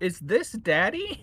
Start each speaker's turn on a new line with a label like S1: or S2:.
S1: Is this daddy?